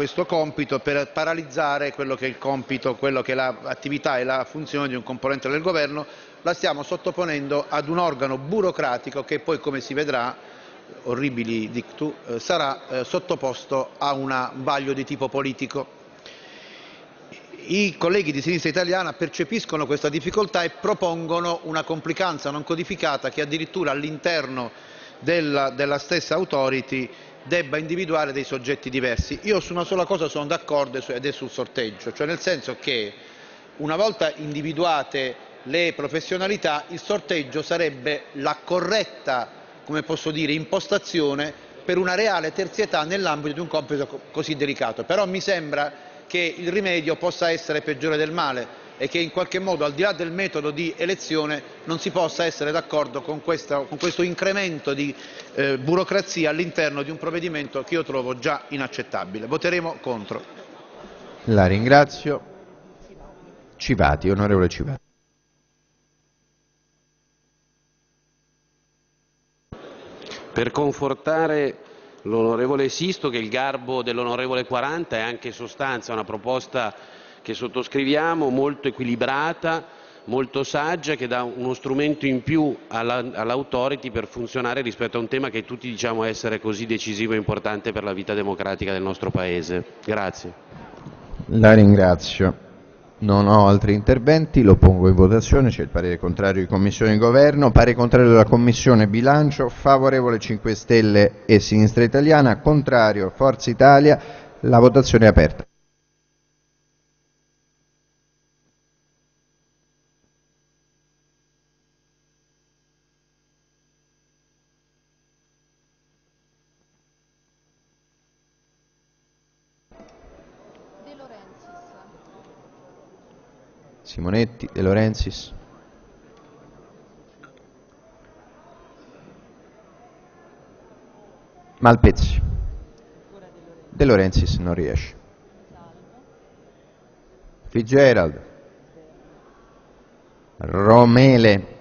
questo compito per paralizzare quello che è il compito, quello che è l'attività e la funzione di un componente del governo, la stiamo sottoponendo ad un organo burocratico che poi, come si vedrà, orribili dictu, eh, sarà eh, sottoposto a un vaglio di tipo politico. I colleghi di sinistra italiana percepiscono questa difficoltà e propongono una complicanza non codificata che addirittura all'interno della, stessa authority debba individuare dei soggetti diversi. Io su una sola cosa sono d'accordo ed è sul sorteggio, cioè nel senso che una volta individuate le professionalità il sorteggio sarebbe la corretta impostazione per una reale terzietà nell'ambito di un compito così delicato. Mi sembra che il rimedio possa essere peggiore del male e che in qualche modo, al di là del metodo di elezione, non si possa essere d'accordo con, con, questo incremento di eh, burocrazia all'interno di un provvedimento che io trovo già inaccettabile. Voteremo contro. La ringrazio. Civati, onorevole Civati. per confortare l'onorevole Sisto che il garbo dell'onorevole Quaranta è anche sostanza, una proposta che sottoscriviamo, molto equilibrata, molto saggia, che dà uno strumento in più all'autority per funzionare rispetto a un tema che tutti diciamo essere così decisivo e importante per la vita democratica del nostro Paese. Grazie. La ringrazio. Non ho altri interventi, lo pongo in votazione, c'è il parere contrario di Commissione e Governo, parere contrario della Commissione Bilancio, favorevole 5 Stelle e Sinistra Italiana, contrario Forza Italia, la votazione è aperta. Simonetti, De Laurenzis. Malpezzi. De Laurenzis non riesce. Fitzgerald. Romele.